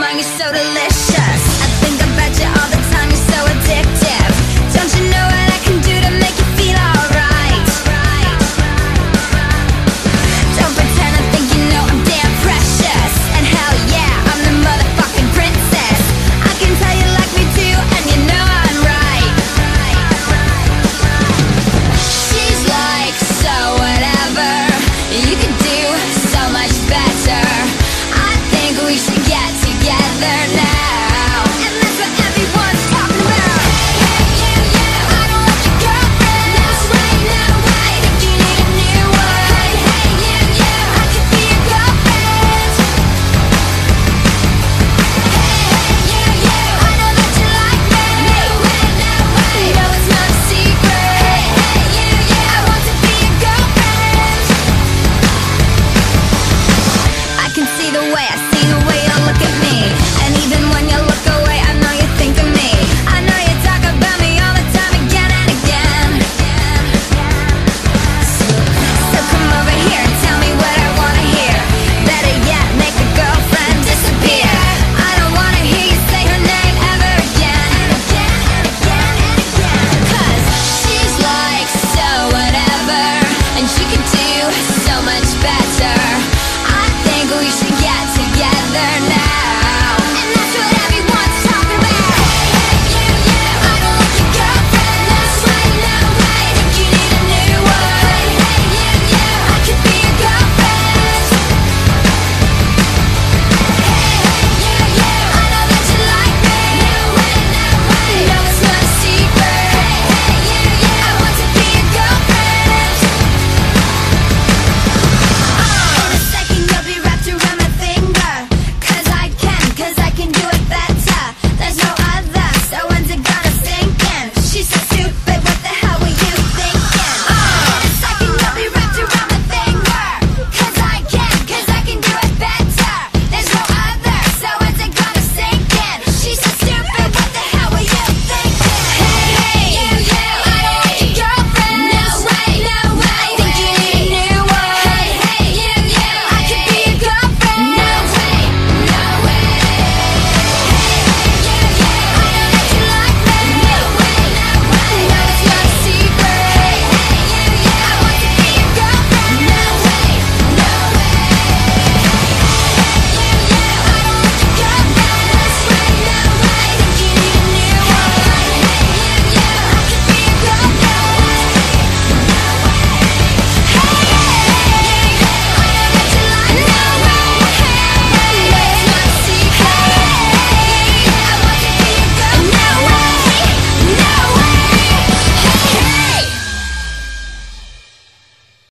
among you so delicious I think about you all the time, you're so addictive.